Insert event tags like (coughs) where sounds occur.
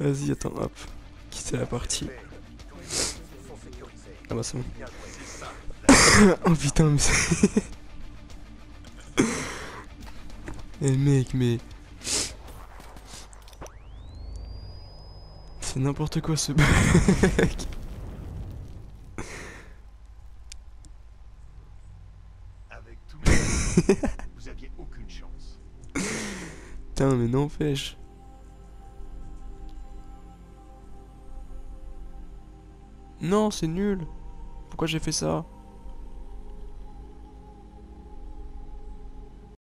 Vas-y, attends, hop. Quitter la partie. Ah bah c'est bon. (coughs) oh putain, mais c'est... (laughs) Eh mec, mais... C'est n'importe quoi ce (laughs) bug. Avec tout le monde, vous aviez aucune chance. Putain, mais n'empêche. Non, c'est nul. Pourquoi j'ai fait ça?